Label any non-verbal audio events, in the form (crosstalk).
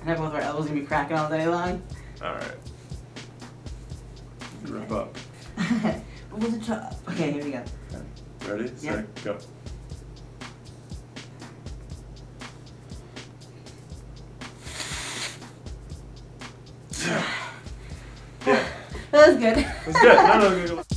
And have both our elbows gonna be cracking all day long. Alright. Rip up. (laughs) what was okay, here we go. Ready? Yeah. Go. (sighs) Yeah. That was good. That was good. No, no, (laughs) good.